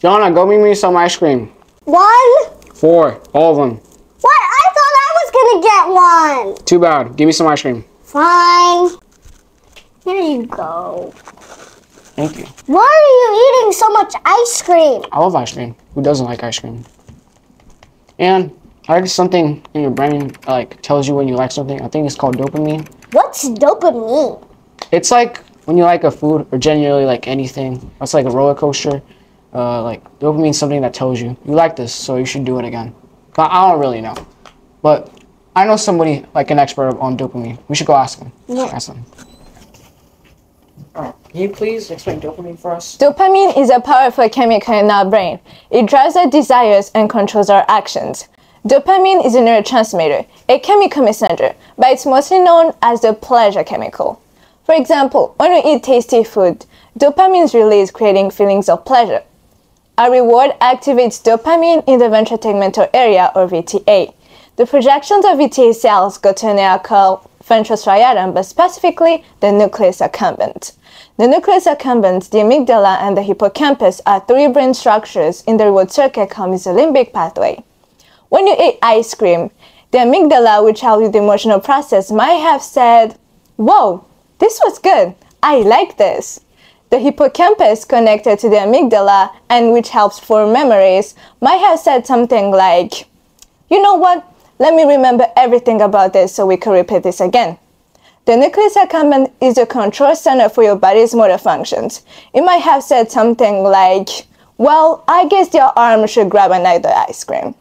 Gianna, go make me some ice cream. One? Four, all of them. What? I thought I was gonna get one. Too bad. Give me some ice cream. Fine. Here you go. Thank you. Why are you eating so much ice cream? I love ice cream. Who doesn't like ice cream? And I guess something in your brain like tells you when you like something. I think it's called dopamine. What's dopamine? It's like when you like a food or genuinely like anything. It's like a roller coaster. Uh, like dopamine is something that tells you you like this, so you should do it again. I I don't really know, but I know somebody like an expert on dopamine. We should go ask him. Yeah. Ask him. Alright, can you please explain dopamine for us? Dopamine is a powerful chemical in our brain. It drives our desires and controls our actions. Dopamine is a neurotransmitter, a chemical messenger, but it's mostly known as the pleasure chemical. For example, when we eat tasty food, dopamine is released, creating feelings of pleasure. A reward activates dopamine in the ventral tegmental area, or VTA. The projections of VTA cells go to an area called ventral striatum, but specifically the nucleus accumbens. The nucleus accumbens, the amygdala, and the hippocampus are three brain structures in the reward circuit called mesolimbic pathway. When you eat ice cream, the amygdala, which helps with the emotional process, might have said, Whoa, this was good. I like this. The hippocampus, connected to the amygdala and which helps form memories, might have said something like, You know what? Let me remember everything about this so we can repeat this again. The nucleus accumbens is the control center for your body's motor functions. It might have said something like, Well, I guess your arm should grab another ice cream.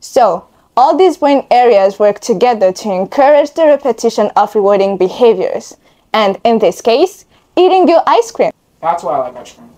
So, all these brain areas work together to encourage the repetition of rewarding behaviors. And in this case, eating your ice cream. That's why I like cream.